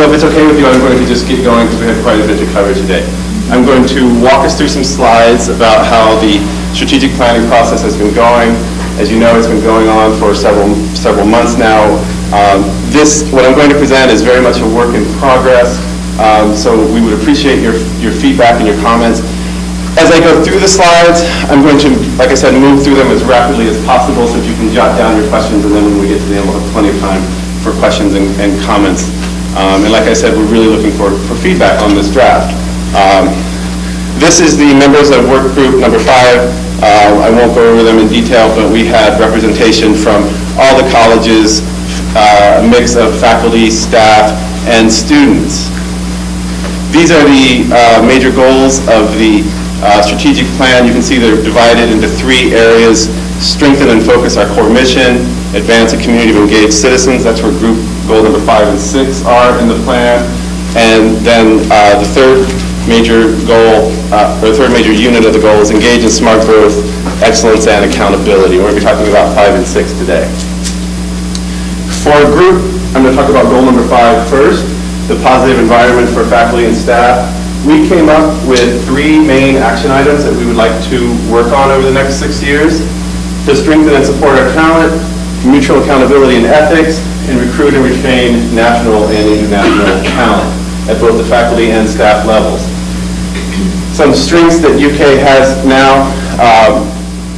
So if it's okay with you, I'm going to just get going because we have quite a bit to cover today. I'm going to walk us through some slides about how the strategic planning process has been going. As you know, it's been going on for several, several months now. Um, this, what I'm going to present is very much a work in progress, um, so we would appreciate your, your feedback and your comments. As I go through the slides, I'm going to, like I said, move through them as rapidly as possible so that you can jot down your questions and then when we get to the end, we'll have plenty of time for questions and, and comments. Um, and like I said, we're really looking for, for feedback on this draft. Um, this is the members of work group number five. Uh, I won't go over them in detail, but we had representation from all the colleges, uh, a mix of faculty, staff, and students. These are the uh, major goals of the uh, strategic plan. You can see they're divided into three areas. Strengthen and focus our core mission, advance a community of engaged citizens. That's where group goal number five and six are in the plan. And then uh, the third major goal, uh, or the third major unit of the goal is engage in smart growth, excellence, and accountability. We're going to be talking about five and six today. For a group, I'm going to talk about goal number five first, the positive environment for faculty and staff. We came up with three main action items that we would like to work on over the next six years to strengthen and support our talent, mutual accountability and ethics, recruit and retain national and international talent at both the faculty and staff levels. Some strengths that UK has now, um,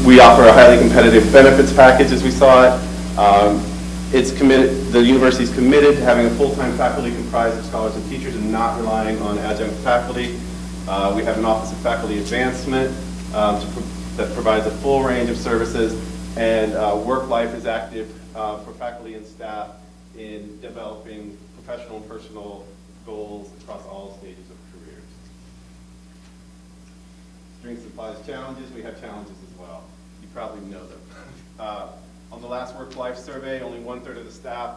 we offer a highly competitive benefits package as we saw it. Um, it's committed, the university is committed to having a full-time faculty comprised of scholars and teachers and not relying on adjunct faculty. Uh, we have an Office of Faculty Advancement um, pro that provides a full range of services and uh, work life is active uh, for faculty and staff in developing professional and personal goals across all stages of careers. Strengths applies challenges. We have challenges as well. You probably know them. Uh, on the last work-life survey, only one-third of the staff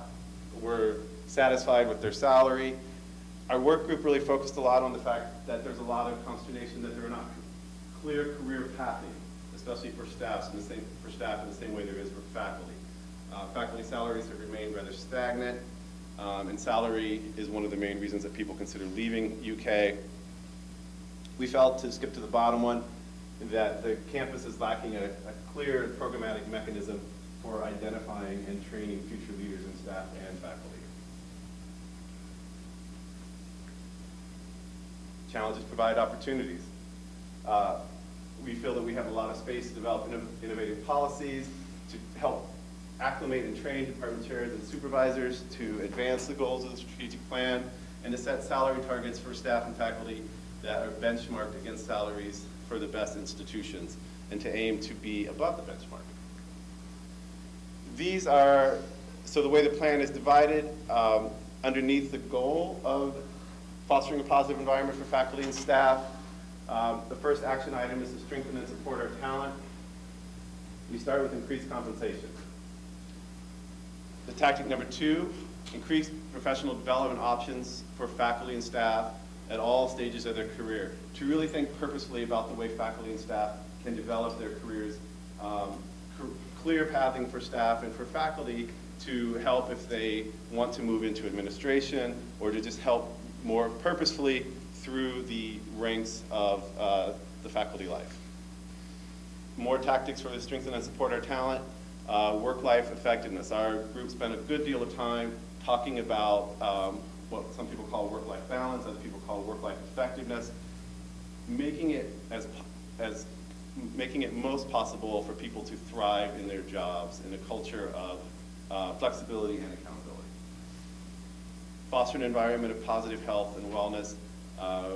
were satisfied with their salary. Our work group really focused a lot on the fact that there's a lot of consternation that there are not clear career pathing, especially for staff in the same, for staff in the same way there is for faculty. Uh, faculty salaries have remained rather stagnant, um, and salary is one of the main reasons that people consider leaving UK. We felt, to skip to the bottom one, that the campus is lacking a, a clear programmatic mechanism for identifying and training future leaders in staff and faculty. Challenges provide opportunities. Uh, we feel that we have a lot of space to develop innovative policies to help acclimate and train department chairs and supervisors to advance the goals of the strategic plan and to set salary targets for staff and faculty that are benchmarked against salaries for the best institutions and to aim to be above the benchmark. These are, so the way the plan is divided, um, underneath the goal of fostering a positive environment for faculty and staff, um, the first action item is to strengthen and support our talent. We start with increased compensation. The tactic number two, increase professional development options for faculty and staff at all stages of their career. To really think purposefully about the way faculty and staff can develop their careers um, clear pathing for staff and for faculty to help if they want to move into administration or to just help more purposefully through the ranks of uh, the faculty life. More tactics for the strengthen and support our talent. Uh, Work-life effectiveness. Our group spent a good deal of time talking about um, what some people call work-life balance, other people call work-life effectiveness, making it as, as making it most possible for people to thrive in their jobs in a culture of uh, flexibility and accountability. Foster an environment of positive health and wellness. Uh,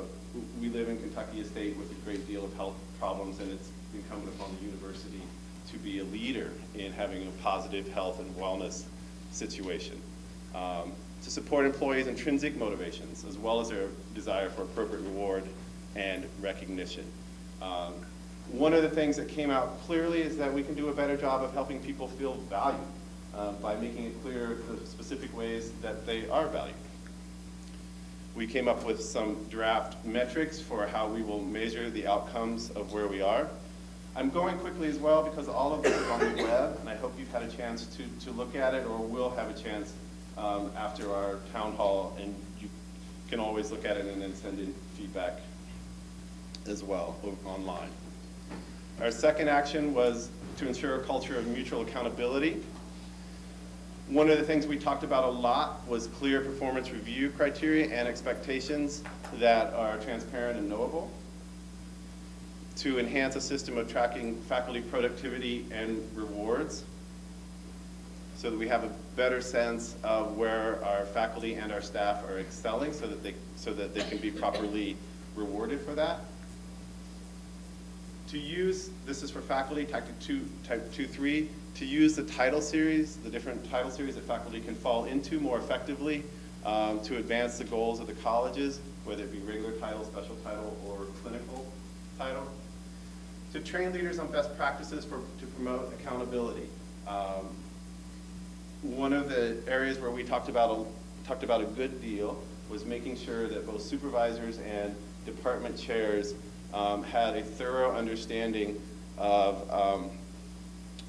we live in Kentucky, a state with a great deal of health problems, and it's incumbent upon the university to be a leader in having a positive health and wellness situation. Um, to support employees' intrinsic motivations, as well as their desire for appropriate reward and recognition. Um, one of the things that came out clearly is that we can do a better job of helping people feel valued uh, by making it clear the specific ways that they are valued. We came up with some draft metrics for how we will measure the outcomes of where we are. I'm going quickly as well because all of this is on the web, and I hope you've had a chance to, to look at it or will have a chance um, after our town hall, and you can always look at it and then send in feedback as well online. Our second action was to ensure a culture of mutual accountability. One of the things we talked about a lot was clear performance review criteria and expectations that are transparent and knowable. To enhance a system of tracking faculty productivity and rewards so that we have a better sense of where our faculty and our staff are excelling so that they, so that they can be properly rewarded for that to use, this is for faculty, tactic two, type two, three, to use the title series, the different title series that faculty can fall into more effectively um, to advance the goals of the colleges, whether it be regular title, special title, or clinical title. To train leaders on best practices for, to promote accountability. Um, one of the areas where we talked about a, talked about a good deal was making sure that both supervisors and department chairs um, had a thorough understanding of um,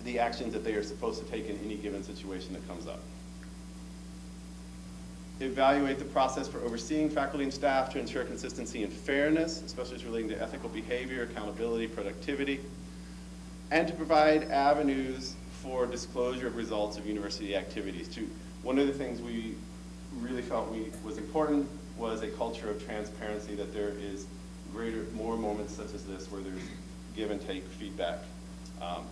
the actions that they are supposed to take in any given situation that comes up. Evaluate the process for overseeing faculty and staff to ensure consistency and fairness, especially as relating to ethical behavior, accountability, productivity, and to provide avenues for disclosure of results of university activities. To, one of the things we really felt we, was important was a culture of transparency, that there is greater, more moments such as this where there's give and take feedback. Um,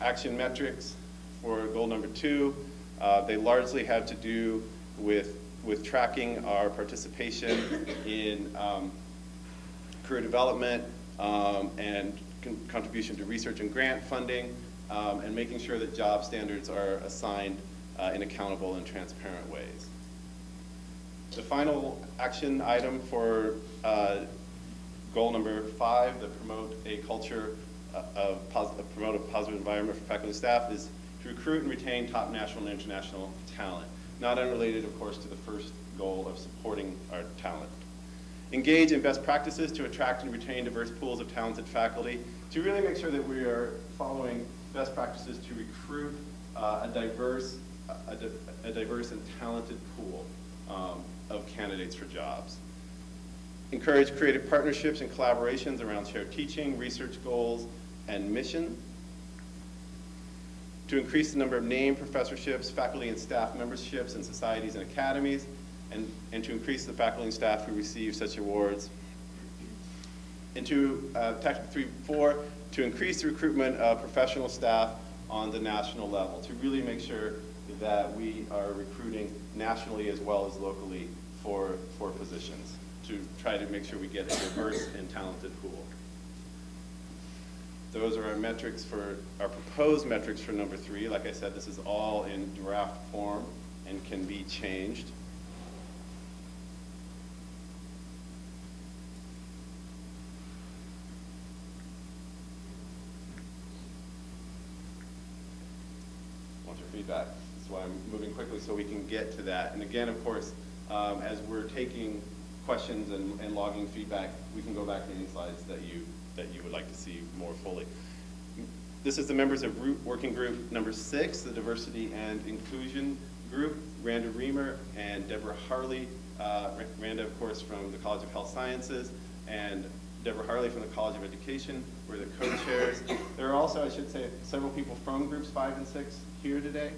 action metrics for goal number two, uh, they largely have to do with, with tracking our participation in um, career development um, and con contribution to research and grant funding, um, and making sure that job standards are assigned uh, in accountable and transparent ways. The final action item for uh, goal number five, the promote a culture uh, of positive, promote a positive environment for faculty and staff, is to recruit and retain top national and international talent. Not unrelated, of course, to the first goal of supporting our talent. Engage in best practices to attract and retain diverse pools of talented faculty, to really make sure that we are following best practices to recruit uh, a diverse, a, a, diverse and talented pool um, of candidates for jobs. Encourage creative partnerships and collaborations around shared teaching, research goals, and mission. To increase the number of named professorships, faculty and staff memberships in societies and academies, and, and to increase the faculty and staff who receive such awards. And to, uh, tactic three, four, to increase the recruitment of professional staff on the national level, to really make sure that we are recruiting nationally as well as locally for, for positions to try to make sure we get a diverse and talented pool. Those are our metrics for, our proposed metrics for number three. Like I said, this is all in draft form and can be changed. Want your feedback. That's why I'm moving quickly so we can get to that. And again, of course, um, as we're taking questions and, and logging feedback, we can go back to any slides that you, that you would like to see more fully. This is the members of Root Working Group number six, the Diversity and Inclusion Group, Randa Reamer and Deborah Harley. Uh, Randa, of course, from the College of Health Sciences, and Deborah Harley from the College of Education. We're the co-chairs. There are also, I should say, several people from groups five and six here today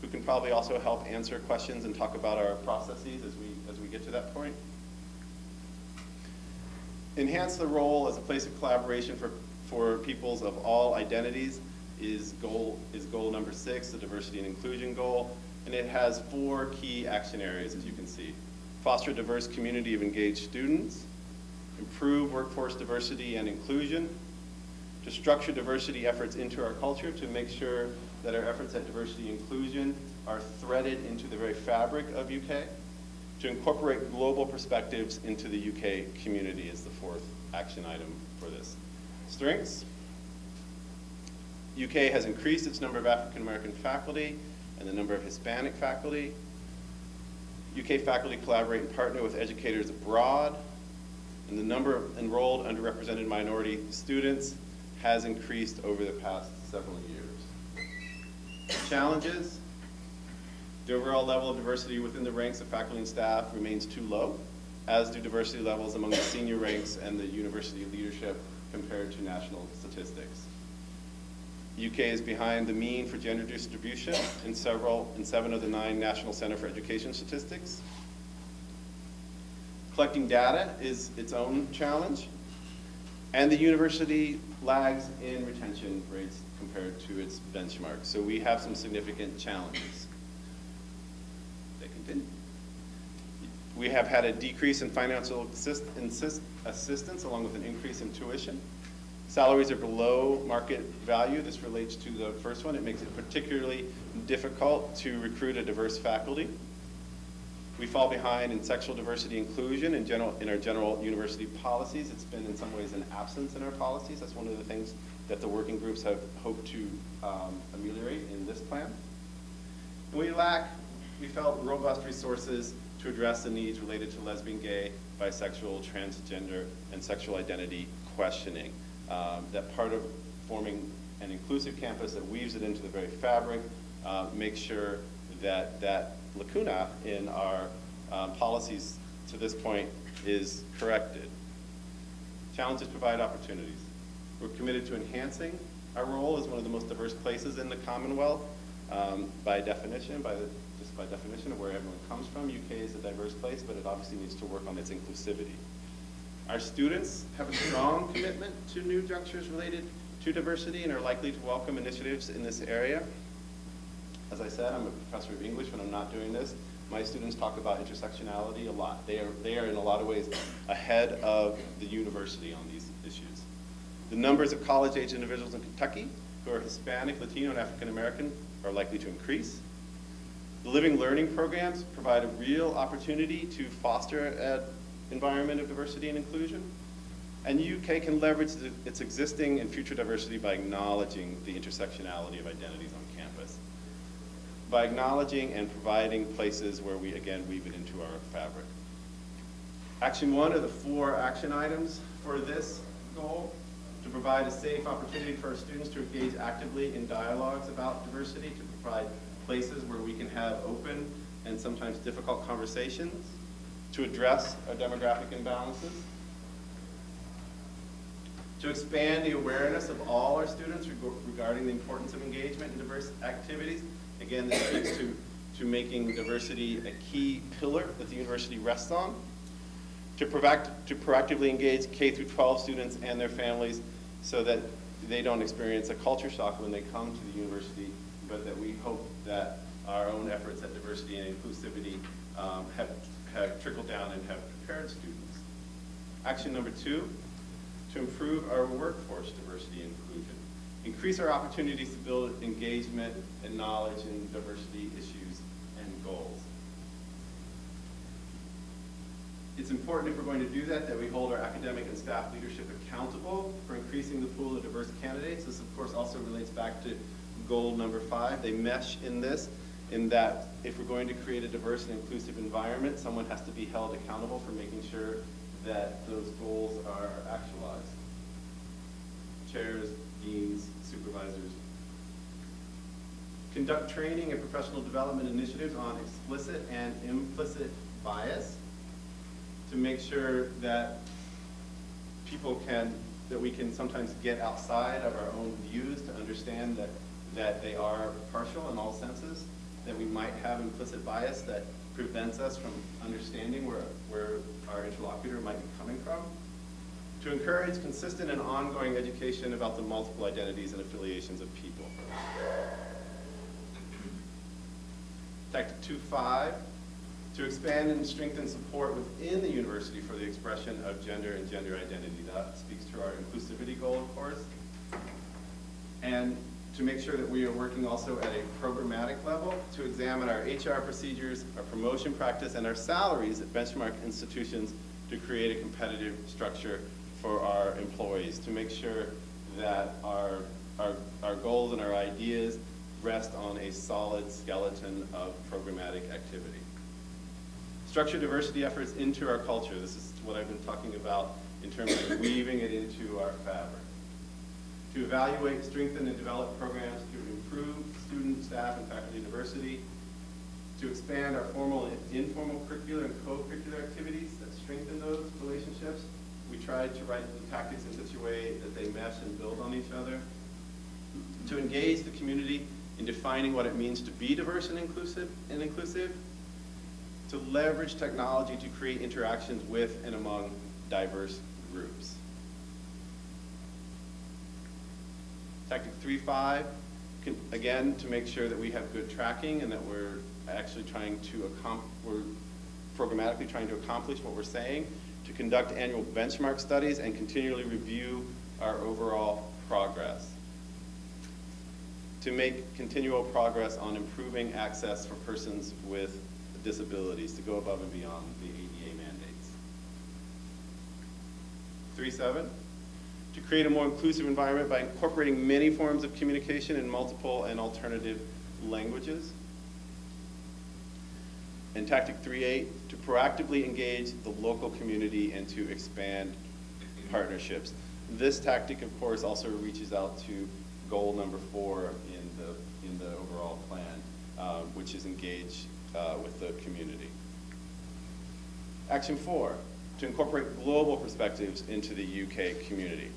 who can probably also help answer questions and talk about our processes as we, as we get to that point. Enhance the role as a place of collaboration for, for peoples of all identities is goal, is goal number six, the diversity and inclusion goal. And it has four key action areas, as you can see. Foster a diverse community of engaged students, improve workforce diversity and inclusion, to structure diversity efforts into our culture to make sure that our efforts at diversity and inclusion are threaded into the very fabric of UK, to incorporate global perspectives into the UK community is the fourth action item for this. Strengths. UK has increased its number of African American faculty and the number of Hispanic faculty. UK faculty collaborate and partner with educators abroad, and the number of enrolled underrepresented minority students has increased over the past several years. Challenges, The overall level of diversity within the ranks of faculty and staff remains too low, as do diversity levels among the senior ranks and the university leadership compared to national statistics. UK is behind the mean for gender distribution in several, in seven of the nine National Center for Education statistics. Collecting data is its own challenge, and the university lags in retention rates compared to its benchmark. So we have some significant challenges. They continue. We have had a decrease in financial assist, insist, assistance along with an increase in tuition. Salaries are below market value. This relates to the first one. It makes it particularly difficult to recruit a diverse faculty. We fall behind in sexual diversity inclusion in, general, in our general university policies. It's been in some ways an absence in our policies. That's one of the things that the working groups have hoped to um, ameliorate in this plan. And we lack, we felt, robust resources to address the needs related to lesbian, gay, bisexual, transgender, and sexual identity questioning. Um, that part of forming an inclusive campus that weaves it into the very fabric, uh, make sure that that lacuna in our um, policies to this point is corrected. Challenges provide opportunities. We're committed to enhancing our role as one of the most diverse places in the Commonwealth um, by definition, by the, by definition of where everyone comes from. UK is a diverse place, but it obviously needs to work on its inclusivity. Our students have a strong commitment to new junctures related to diversity and are likely to welcome initiatives in this area. As I said, I'm a professor of English when I'm not doing this. My students talk about intersectionality a lot. They are, they are in a lot of ways ahead of the university on these issues. The numbers of college-age individuals in Kentucky who are Hispanic, Latino, and African American are likely to increase. The living learning programs provide a real opportunity to foster an environment of diversity and inclusion. And UK can leverage its existing and future diversity by acknowledging the intersectionality of identities on campus by acknowledging and providing places where we, again, weave it into our fabric. Action one are the four action items for this goal, to provide a safe opportunity for our students to engage actively in dialogues about diversity, to provide places where we can have open and sometimes difficult conversations, to address our demographic imbalances, to expand the awareness of all our students regarding the importance of engagement in diverse activities, Again, this speaks to, to making diversity a key pillar that the university rests on. To, proact, to proactively engage K through 12 students and their families so that they don't experience a culture shock when they come to the university, but that we hope that our own efforts at diversity and inclusivity um, have, have trickled down and have prepared students. Action number two, to improve our workforce diversity and inclusion increase our opportunities to build engagement and knowledge in diversity issues and goals. It's important if we're going to do that that we hold our academic and staff leadership accountable for increasing the pool of diverse candidates. This of course also relates back to goal number five. They mesh in this in that if we're going to create a diverse and inclusive environment, someone has to be held accountable for making sure that those goals are actualized. Chairs, deans, supervisors. Conduct training and professional development initiatives on explicit and implicit bias to make sure that people can, that we can sometimes get outside of our own views to understand that, that they are partial in all senses, that we might have implicit bias that prevents us from understanding where, where our interlocutor might be coming from to encourage consistent and ongoing education about the multiple identities and affiliations of people. Tactic 2.5, to expand and strengthen support within the university for the expression of gender and gender identity. That speaks to our inclusivity goal, of course. And to make sure that we are working also at a programmatic level to examine our HR procedures, our promotion practice, and our salaries at benchmark institutions to create a competitive structure for our employees to make sure that our, our, our goals and our ideas rest on a solid skeleton of programmatic activity. Structure diversity efforts into our culture. This is what I've been talking about in terms of weaving it into our fabric. To evaluate, strengthen, and develop programs to improve student, staff, and faculty diversity. to expand our formal and informal curricular and co-curricular activities that strengthen those relationships. We tried to write the tactics in such a way that they mesh and build on each other. To engage the community in defining what it means to be diverse and inclusive, and inclusive. To leverage technology to create interactions with and among diverse groups. Tactic 3.5, again, to make sure that we have good tracking and that we're actually trying to accomplish, we're programmatically trying to accomplish what we're saying, to conduct annual benchmark studies and continually review our overall progress. To make continual progress on improving access for persons with disabilities, to go above and beyond the ADA mandates. 3.7, to create a more inclusive environment by incorporating many forms of communication in multiple and alternative languages. And tactic 3.8, to proactively engage the local community and to expand partnerships. This tactic, of course, also reaches out to goal number four in the, in the overall plan, uh, which is engage uh, with the community. Action four, to incorporate global perspectives into the UK community.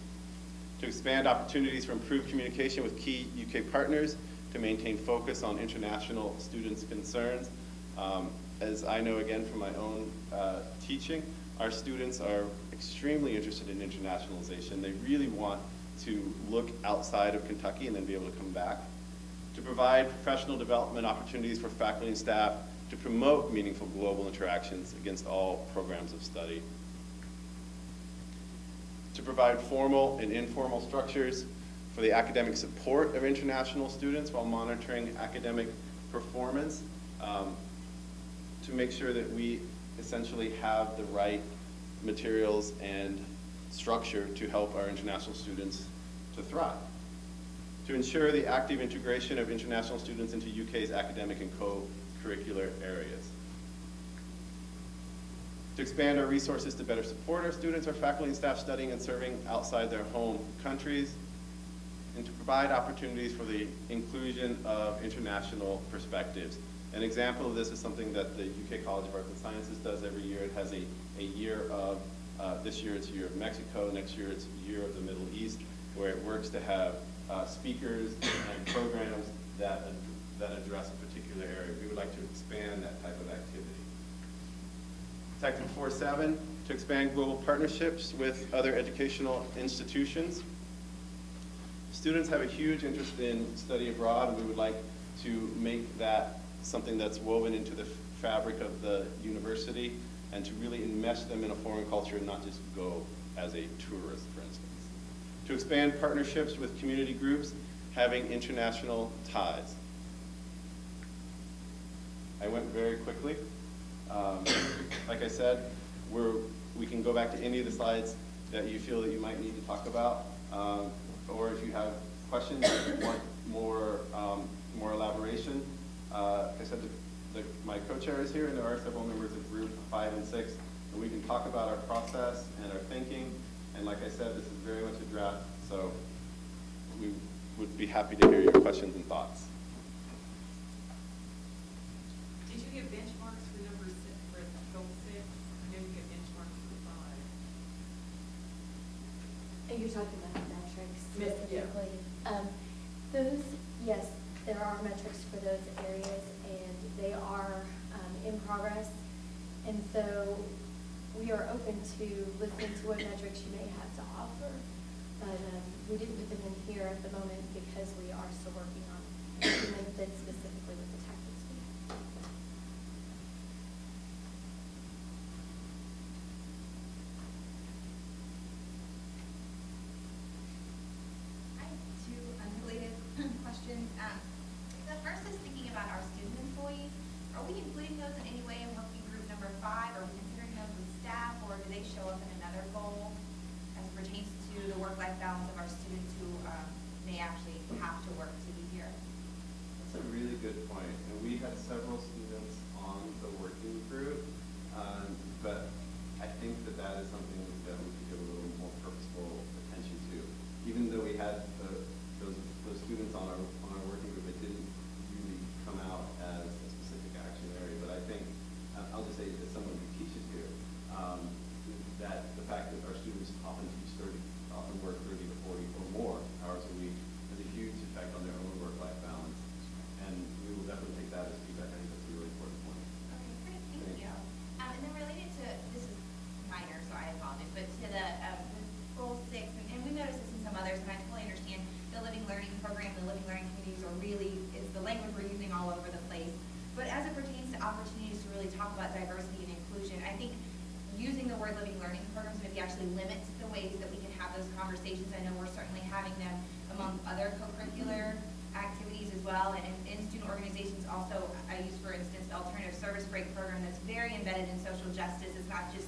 To expand opportunities for improved communication with key UK partners, to maintain focus on international students' concerns, um, as I know again from my own uh, teaching, our students are extremely interested in internationalization. They really want to look outside of Kentucky and then be able to come back. To provide professional development opportunities for faculty and staff to promote meaningful global interactions against all programs of study. To provide formal and informal structures for the academic support of international students while monitoring academic performance. Um, to make sure that we essentially have the right materials and structure to help our international students to thrive. To ensure the active integration of international students into UK's academic and co-curricular areas. To expand our resources to better support our students, our faculty and staff studying and serving outside their home countries. And to provide opportunities for the inclusion of international perspectives. An example of this is something that the UK College of Arts and Sciences does every year. It has a, a year of, uh, this year it's Year of Mexico, next year it's Year of the Middle East, where it works to have uh, speakers and programs that, that address a particular area. We would like to expand that type of activity. Tactic 4.7, to expand global partnerships with other educational institutions. Students have a huge interest in study abroad, and we would like to make that something that's woven into the fabric of the university and to really enmesh them in a foreign culture and not just go as a tourist, for instance. To expand partnerships with community groups having international ties. I went very quickly. Um, like I said, we're, we can go back to any of the slides that you feel that you might need to talk about. Um, or if you have questions, or want more, um, more elaboration, uh, like I said, the, the, my co-chair is here, and there are several members of group five and six, and we can talk about our process and our thinking. And like I said, this is very much a draft, so we would be happy to hear your questions and thoughts. Did you get benchmarks for number six, for goal six? I know you get benchmarks for five. Are you talking about metrics Yeah. specifically? Um, those, yes, there are metrics for those areas, and they are um, in progress. And so we are open to listening to what metrics you may have to offer, but um, we didn't put them in here at the moment because we are still working on them specifically with the tactics we have. I have two unrelated questions. Um, The first is thinking about our student employees. Are we including those in any way in working group number five? Are we considering those with staff, or do they show up in another goal as it pertains to the work-life balance of our students who um, may actually have to work to be here? That's a really good point. And we had several students on the working group, um, but I think that that is something that we could give a little more purposeful attention to. Even though we had the, those, those students on our, on our working group, it didn't really come out as a specific action really talk about diversity and inclusion. I think using the word living learning programs maybe actually limits the ways that we can have those conversations. I know we're certainly having them among other co-curricular activities as well, and in student organizations also, I use, for instance, the alternative service break program that's very embedded in social justice. It's not just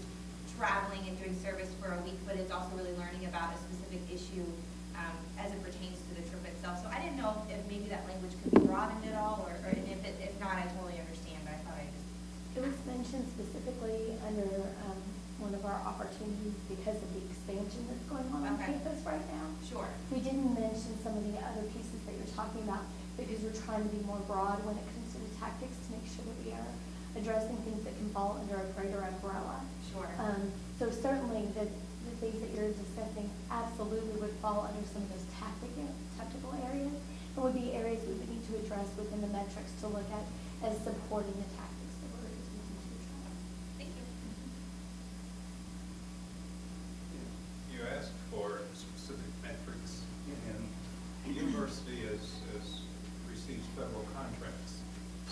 traveling and doing service for a week, but it's also really learning about a specific issue um, as it pertains to the trip itself. So I didn't know if maybe that language could be broadened at all, or, or if it, if not, I totally understand, but I thought I just. It was mentioned specifically under um, one of our opportunities because of the expansion that's going on on Okay. campus right now. Sure. We didn't mention some of the other pieces that you're talking about because we're trying to be more broad when it comes to the tactics to make sure that we are addressing things that can fall under a greater umbrella. Sure. Um, so certainly the, the things that you're discussing absolutely would fall under some of those tactical, tactical areas and would be areas we would need to address within the metrics to look at as supporting the tactics that we're attempting to address. Thank you. You asked for specific metrics, and the university is, is, receives federal contracts.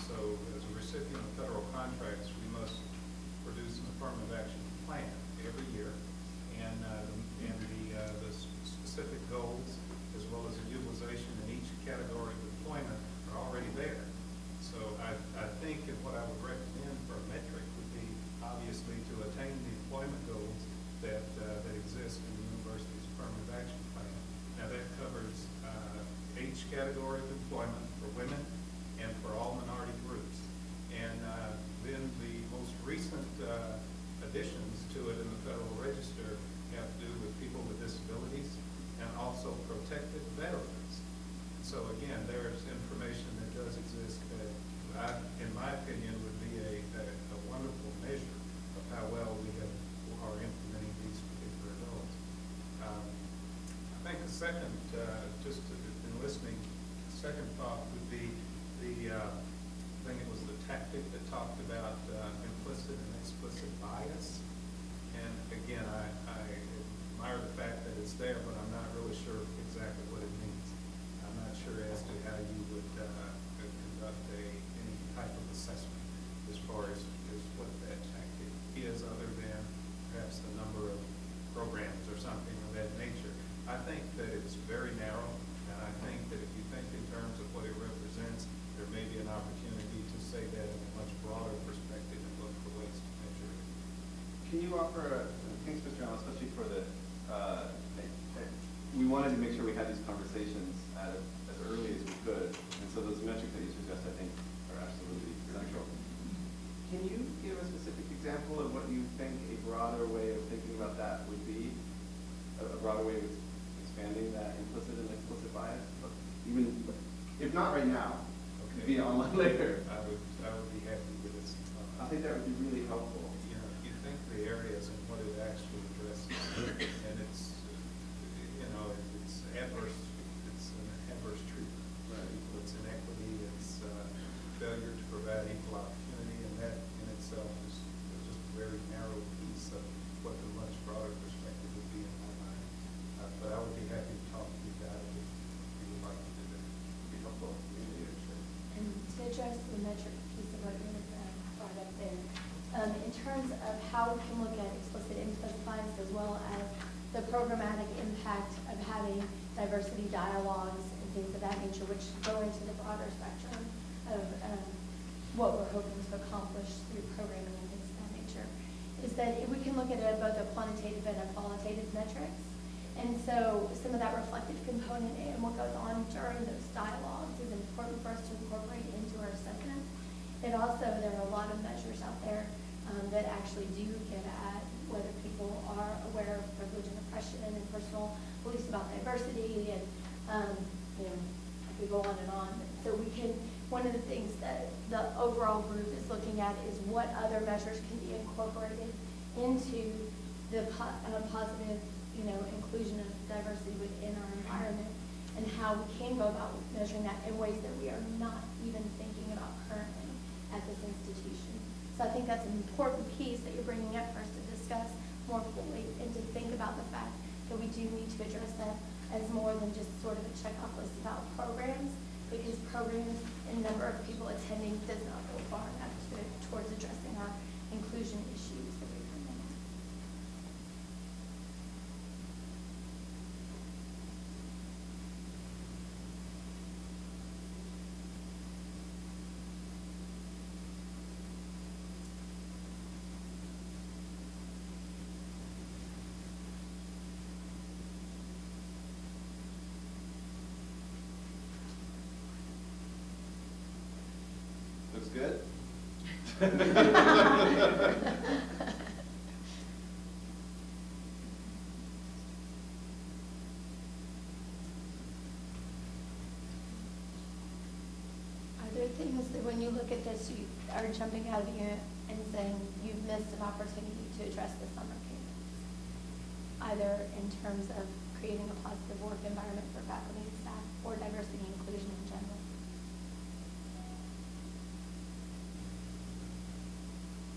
So as a recipient of federal contracts, we must produce an affirmative action plan every year. And, uh, and the, uh, the specific goals, as well as the utilization in each category of deployment are already there. So I, I think that what I would recommend for a metric would be obviously to attain the employment goals that, uh, that exist in the university's affirmative action plan. Now, that covers, uh, each category of employment for women and for all minority groups. And, uh, then the most recent, uh, additions to it in the Federal Register have to do with people with disabilities and also protected veterans. So again, there's information that does exist that, I, in my opinion, would be a, a a wonderful measure of how well we have, are implementing these particular goals. Um, I think the second, uh, just in listening, second thought would be the, uh, I think it was the tactic that talked about uh, implicit and explicit bias. And again, I, I admire the fact that it's there, but I'm not really sure exactly what it means. I'm not sure as to how you would uh, conduct a, any type of assessment as far as, as what that tactic is, other than perhaps the number of programs or something of that nature. I think that it's very narrow, and I think that if you think in terms of what it represents, there may be an opportunity to say that in a much broader perspective and look for ways to measure it. Can you offer, thanks, Mr. Allen, especially for the, uh, we wanted to make sure we had these conversations at, as early as we could, and so those metrics that you suggest, I think, are absolutely central. Can you give a specific example of what you think a broader way of thinking about that would be? A a broader way of expanding that implicit and explicit bias? Even, if not right now, Okay. be online later. I would, I would be happy with this. I think that would be really helpful. You know, you think the areas and what it actually addresses, and it's, uh, you know, it's adverse, it's an adverse treatment. Right. People, It's inequity, it's uh, failure to provide equal opportunity, and that in itself is is just a very narrow piece of what the much broader perspective would be in my mind. Uh, But I would be happy to talk to you about it if you would like to do that. It'd be helpful. Really, actually. And to address the metric piece of what you uh, brought up there, um, in terms of how we can look at explicit implicit as well as the programmatic impact of having diversity dialogues and things of that nature, which go into the broader spectrum of um, what we're hoping to accomplish through programming and things of that nature, is that we can look at it both a quantitative and a qualitative metrics. And so some of that reflective component and what goes on during those dialogues is important for us to incorporate into our assessment. And also, there are a lot of measures out there um, that actually do get at whether people are aware of privilege and oppression and personal beliefs about diversity and, um, you know, could go on and on. So we can, one of the things that the overall group is looking at is what other measures can be incorporated into the po- uh, positive, you know, inclusion of diversity within our environment and how we can go about measuring that in ways that we are not even thinking about currently at this institution. So I think that's an important piece that you're bringing up for us to discuss more fully and to think about the fact that we do need to address that as more than just sort of a checkoff list about programs, because programs and number of people attending does not go far enough to, towards addressing our inclusion good? Are there things that when you look at this, you are jumping out of you and saying you've missed an opportunity to address the summer camp? Either in terms of creating a positive work environment for faculty and staff or diversity and inclusion in general?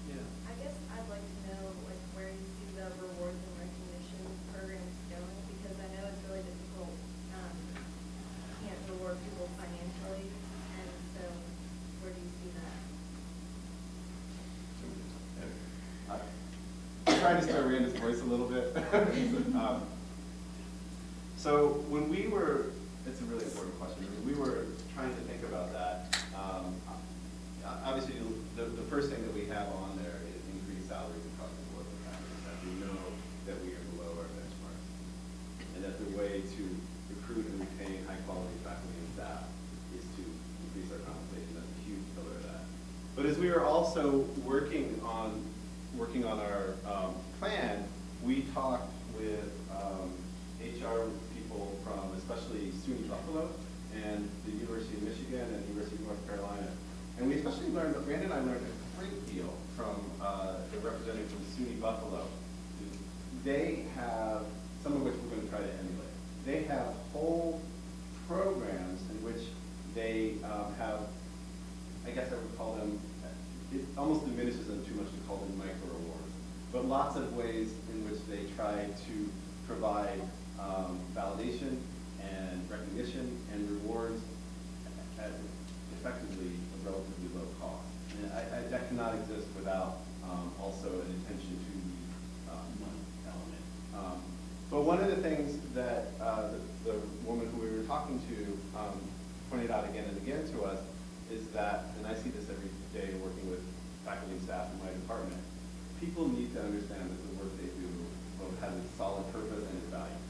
Yeah. I guess I'd like to know, like, where you see the rewards and recognition programs going, because I know it's really difficult, um, you can't reward people financially, and so where do you see that? I'm trying to stir Randy's voice a little bit. Um, So when we were, it's a really important question, When we were trying to think about that. um, Obviously, the, the first thing that we have on there is increased salaries across the board for faculty, that we know that we are below our benchmarks. And that the way to recruit and retain high-quality faculty and staff is to increase our compensation, that's a huge pillar of that. But as we were also working on our um, plan, we talked with um, HR people from especially SUNY Buffalo and the University of Michigan and the University of North Carolina. And we especially learned, Randy and I learned a great deal from uh, the representative from SUNY Buffalo. They have, some of which we're going to try to emulate. They have whole programs in which they um, have I guess I would call them, it almost diminishes them too much to call them micro rewards. But lots of ways in which they try to provide um, validation and recognition and rewards at effectively a relatively low cost. And I, I, that cannot exist without um, also an attention to the um, money element. Um, but one of the things that uh, the, the woman who we were talking to um, pointed out again and again to us is that, and I see this every day working with faculty and staff in my department, people need to understand that the work they do both has a solid purpose and its value.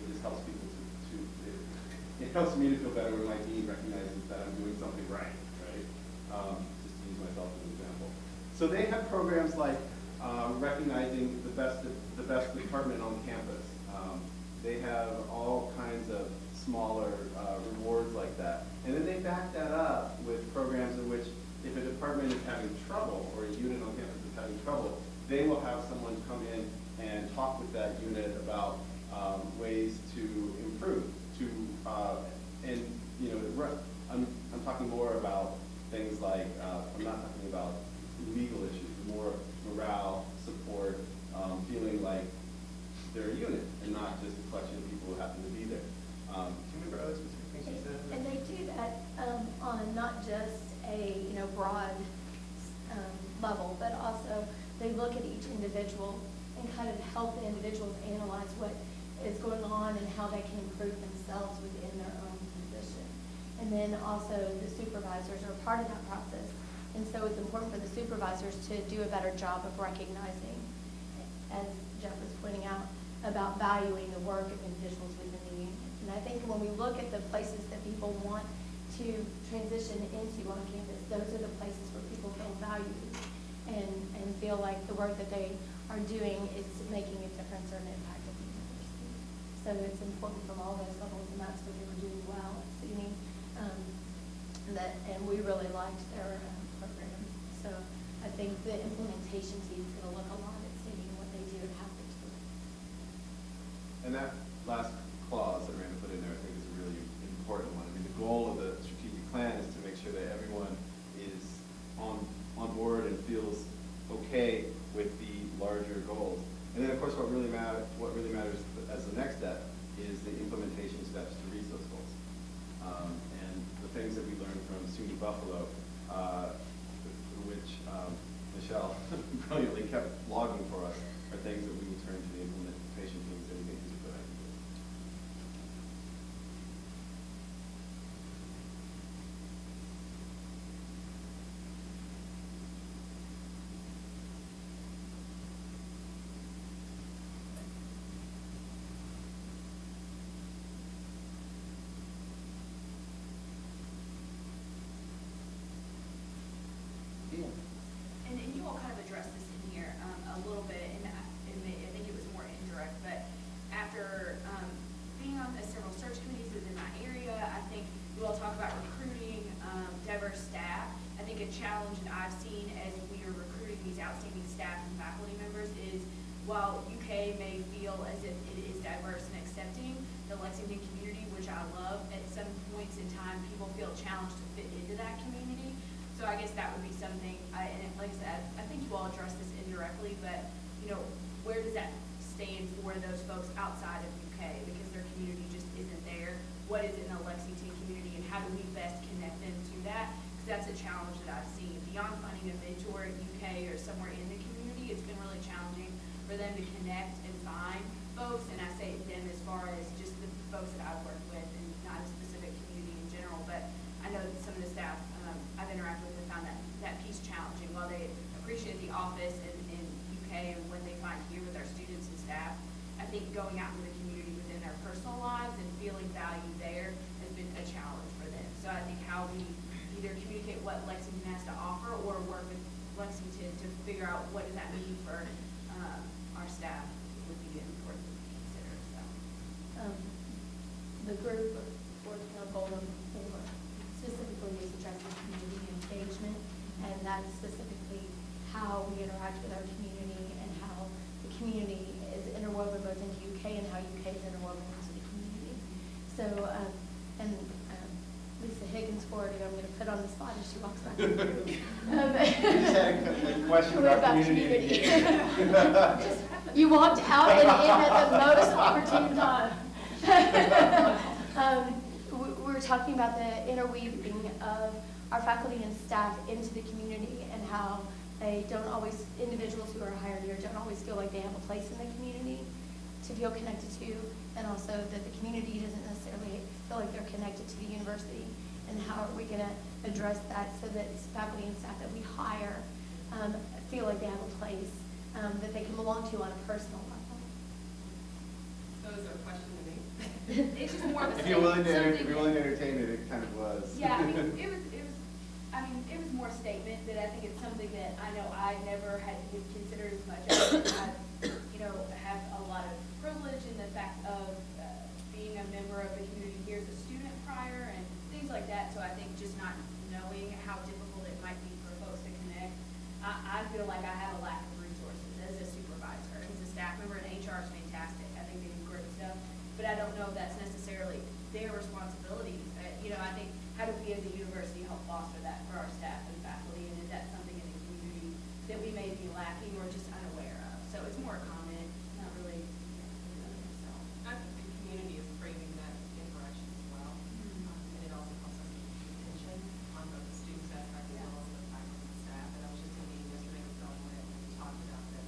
It just helps people to, to it, it helps me to feel better when my dean recognizes that I'm doing something right, right? Um, just to use myself as an example. So they have programs like um, recognizing the best, the best department on campus. Um, they have all kinds of smaller uh, rewards like that. And then they back that up with programs in which if a department is having trouble or a unit on campus is having trouble, they will have someone come in and talk with that unit about um, ways to improve, to, uh, and, you know, I'm, I'm talking more about things like, uh, I'm not talking about legal issues, more morale, support, um, feeling like they're a unit and not just a collection of people who happen to be there. Um, do you remember other specific things you said? And they do that um, on not just a, you know, broad um, level, but also they look at each individual and kind of help the individuals analyze what is going on and how they can improve themselves within their own position. And then also the supervisors are part of that process. And so it's important for the supervisors to do a better job of recognizing, as Jeff was pointing out, about valuing the work of individuals within the union. And I think when we look at the places that people want to transition into on campus, those are the places where people feel valued and, and feel like the work that they are doing is making a difference or an impact at the university. So it's important from all those levels, and that's what they were doing well at SUNY. Um, that, and we really liked their um, program. So I think the implementation team is gonna look a lot at SUNY and what they do and how they do it. And that last clause that Randa put in there, I think is a really important one. I mean, the goal of the strategic plan is to make sure that everyone is on, on board and feels okay with the larger goals. And then, of course, what really matter, what really matters as the next step is the implementation steps to reach those goals. Um, and the things that we learned from SUNY Buffalo, uh, which um, Michelle brilliantly kept logging for us, are things that we will turn to the implementation teams that we think is a good idea. And, and you all kind of addressed this in here um, a little bit, and I, and may- I think it was more indirect, but after um, being on the several search committees within my area, I think you all talk about recruiting um, diverse staff. I think a challenge that I've seen as we are recruiting these outstanding staff and faculty members is while UK may feel as if it is diverse and accepting, the Lexington community, which I love, at some points in time, challenged to fit into that community. So I guess that would be something, I, and like I said, I think you all addressed this indirectly, but, you know, where does that stand for those folks outside of UK? Because their community just isn't there. What is in the Lexington community and how do we best connect them to that? Because that's a challenge that I've seen. Beyond finding a mentor at UK or somewhere in the community, it's been really challenging for them to connect and find folks. And I say them as far as just the folks that I've worked with and not a specific community in general, but I know that some of the staff um, I've interacted with have found that, that piece challenging. While they appreciate the office in, in UK and what they find here with our students and staff, I think going out into the community within their personal lives and feeling value there has been a challenge for them. So I think how we either communicate what Lexington has to offer or work with Lexington to figure out what does that mean for um, our staff would be important to consider, so. Um, The group working on goal number four specifically is addressing community engagement, and that's specifically how we interact with our community and how the community is interwoven both into UK and how UK is interwoven into the community. So, um, and um, Lisa Higgins Hord, who I'm going to put on the spot as she walks back in the room. um, You just had a- a question about community engagement. You walked out and in at the most opportune time. Um, we- We're talking about the interweaving of our faculty and staff into the community and how they don't always, individuals who are hired here don't always feel like they have a place in the community to feel connected to, and also that the community doesn't necessarily feel like they're connected to the university. And how are we going to address that so that faculty and staff that we hire um, feel like they have a place um, that they can belong to on a personal level? So is there a question to me? It's just more of a If you're willing to, enter- if you're willing to entertain it, it kind of was. Yeah, I mean, it was, it was, I mean, it was more statement that I think it's something that I know I never had considered as much as I, you know, have a lot of privilege in the fact of uh, being a member of the community here as a student prior and things like that. So I think just not knowing how difficult it might be for folks to connect, I, I feel like I have a lack of resources as a supervisor, as a staff member, and HR. I think they do great stuff, but I don't know if that's necessarily their responsibility. Uh, You know, I think, how do we as a university help foster that for our staff and faculty? And is that something in the community that we may be lacking or just unaware of? So it's more a comment, not really, you know, so. I think the community is craving that interaction as well. Mhm. Um, And it also helps us keep attention on both the students aspect as well as the faculty and staff. And I was just in a meeting yesterday with Belmont and we talked about this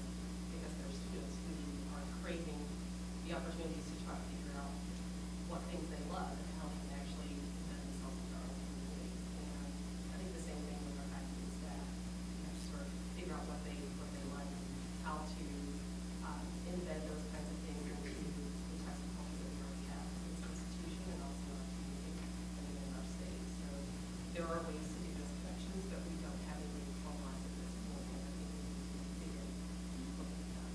because there are students who are craving the opportunities to try to figure out what things they love and how they can actually embed themselves into our own communities. And I think the same thing with our faculty and staff. You know, sort of figure out what they, what they like and how to um, embed those kinds of things into the types of culture that we already have in this institution and also in our community and in our state. So there are ways to do those connections, but we don't have anything formalized at this point. And I think we need to begin looking at that.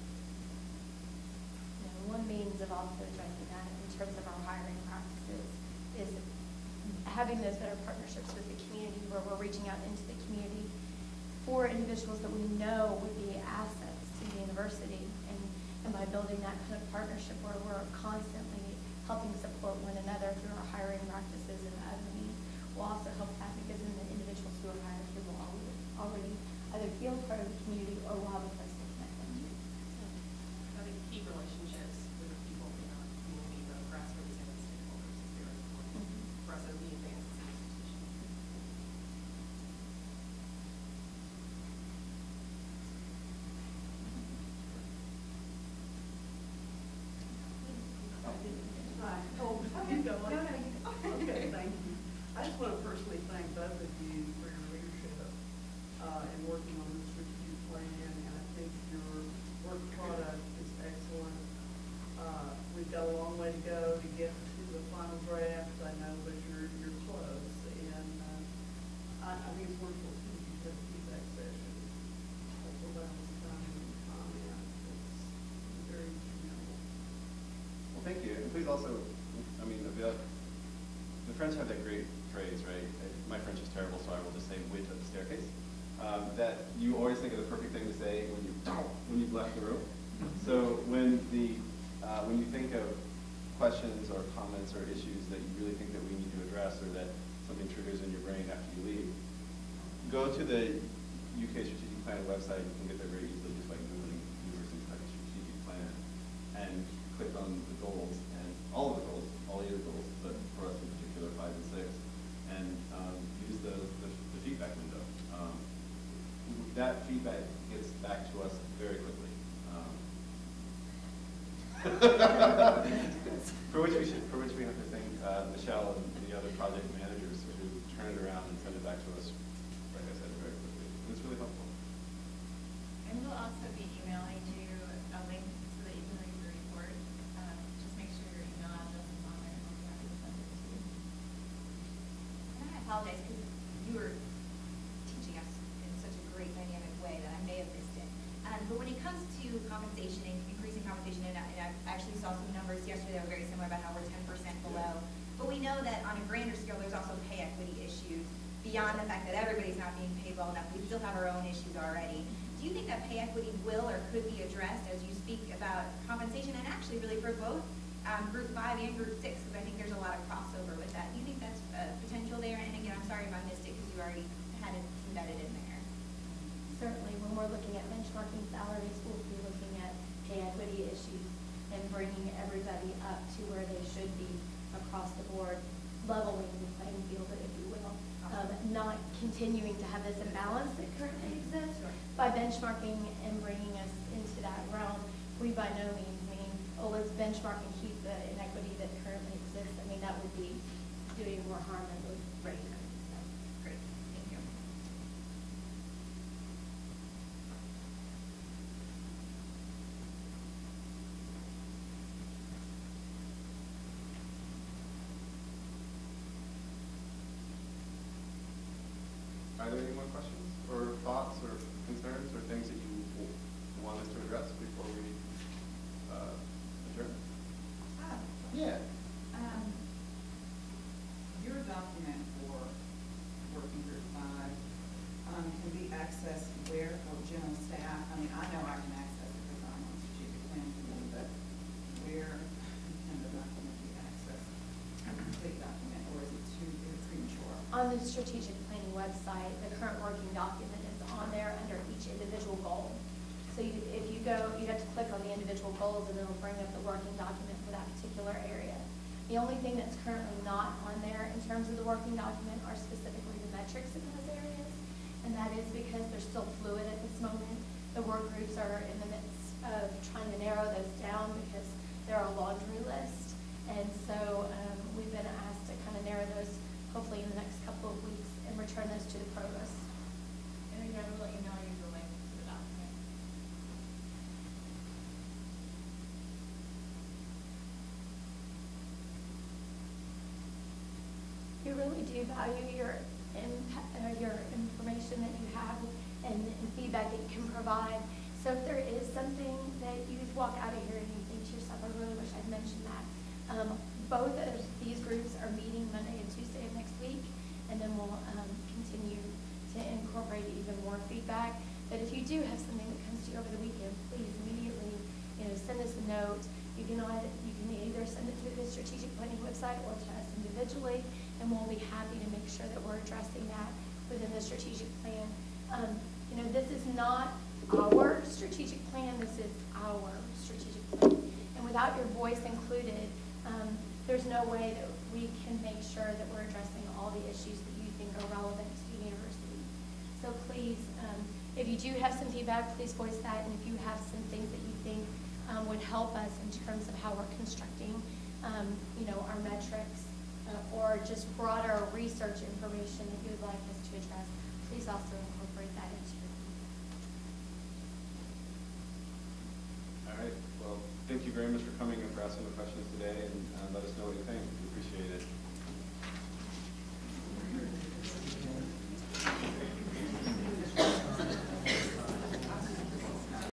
You know, also addressing that in terms of our hiring practices is having those better partnerships with the community where we're reaching out into the community for individuals that we know would be assets to the university. And, and by building that kind of partnership where we're constantly helping support one another through our hiring practices and other means will also help that because then the individuals who are hired here will already, already either feel part of the community or will have a place to connect them to. I think key relationships with the people in our community, both grassroots and stakeholders, is very important Mhm. for us as we advance as an institution. Go. No, no, you. Okay, thank you. I just want to personally thank both of you for your leadership uh, in working on the strategic plan, and I think your work product is excellent. Uh, We've got a long way to go to get to the final draft, I know, but you're, you're close, and uh, I, I think it's wonderful to see you have a feedback session. Also, that was done in comments, it's very instrumental. Well, thank you, and please also, I mean, the, the French have that great phrase, right? Uh, My French is terrible, so I will just say "wit of the staircase." Um, that you always think of the perfect thing to say when you when you've left the room. So when the uh, when you think of questions or comments or issues that you really think that we need to address, or that something triggers in your brain after you leave, go to the UK Strategic Plan website. You can get there very easily just by googling University Strategic Plan and click on the goals and all of the goals, all your goals, but for us in particular, five and six, and um, use the, the, the feedback window. Um, that feedback gets back to us very quickly. Um, for which we should, for which we have to thank uh, Michelle and the other project managers who turn it around and send it back to us, like I said, very quickly. It's really helpful. And we'll also be emailing you a link so that you can read the report. Um, Just make sure your email address is on there, and we'll be happy to send it to you. And I apologize because you were teaching us in such a great dynamic way that I may have missed it. Um, but when it comes to compensation and increasing compensation, and I, and I actually saw some numbers yesterday that were very similar about how we're ten percent below. But we know that on a grander scale, there's also pay equity issues beyond the fact that everybody's not being paid well enough. We still have our own issues already. Do you think that pay equity will or could be addressed as you speak about compensation and actually really for both um, group five and group six? Because I think there's a lot of crossover with that. Do you think that's uh, potential there? And again, I'm sorry if I missed it because you already had it embedded in there. Certainly, when we're looking at benchmarking salaries, we'll be looking at pay equity issues and bringing everybody up to where they should be across the board, leveling the playing field. Um, not continuing to have this imbalance that currently exists. By benchmarking and bringing us into that realm, we by no means mean, oh, let's benchmark and keep the inequity that currently exists. I mean, that would be doing more harm than good. Right. Great, thank you. Are there any more questions, or thoughts, or concerns, or things that you w- want us to address before we uh, adjourn? Ah, Yeah. Um, your document for working group five, um, can be accessed where for general staff? I mean, I know I can access it because I'm on strategic plan committee, but where can the document be accessed? A complete document, or is it too, is it Strategic planning website, the current working document is on there under each individual goal. So you, if you go, you have to click on the individual goals and it'll bring up the working document for that particular area. The only thing that's currently not on there in terms of the working document are specifically the metrics in those areas. And that is because they're still fluid at this moment. The work groups are in the midst of trying to narrow those down because they're a laundry list. And so, um, we've been asked to kind of narrow those hopefully in the next couple of weeks and return those to the provost. And again, we'll email you the link to the document. We really do value your impa- uh, your that you have and, and feedback that you can provide. So if there is something that you walk out of here and you think to yourself, I really wish I'd mentioned that. Um, both of these groups are meeting Monday and Tuesday of next week, and then we'll, um, continue to incorporate even more feedback. But if you do have something that comes to you over the weekend, please immediately, you know, send us a note. You can either, you can either send it through the strategic planning website or to us individually, and we'll be happy to make sure that we're addressing that within the strategic plan. Um, you know, this is not our strategic plan, this is our strategic plan. And without your voice included, um, there's no way that we can make sure that we're addressing all the issues that you think are relevant to the university. So please, um, if you do have some feedback, please voice that, and if you have some things that you think um, would help us in terms of how we're constructing um, you know, our metrics, uh, or just broader research information that you would like us address, please also incorporate that into your All right. Well, thank you very much for coming and for asking the questions today, and uh, let us know what you think. We appreciate it.